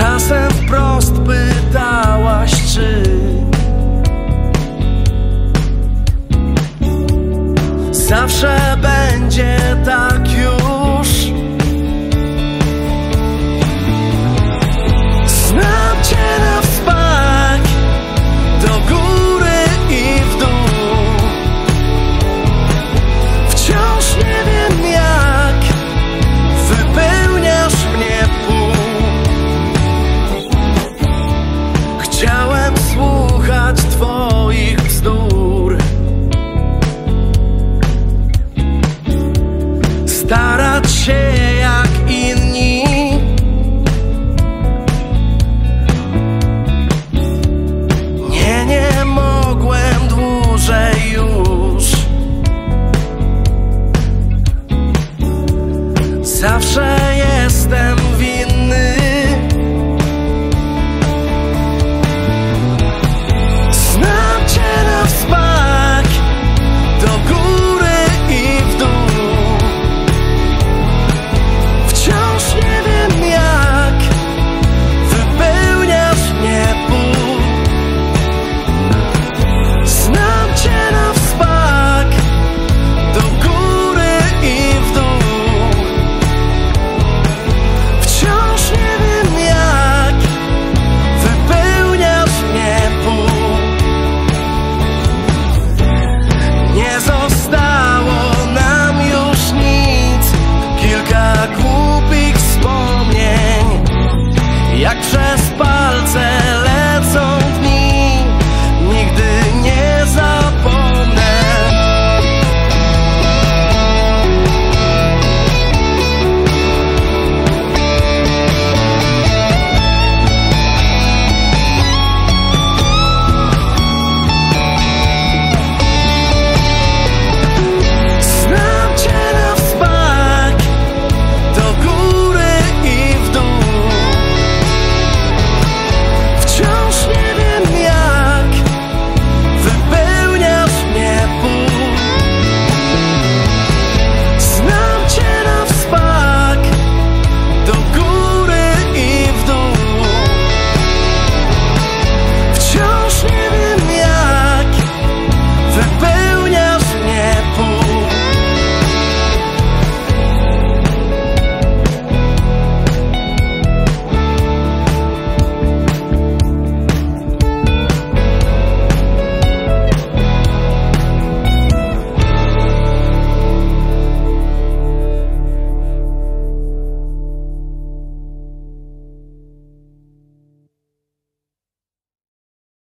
Czasem wprost pytałaś, czy Zawsze będzie tak? Zawsze jestem winny palce lecą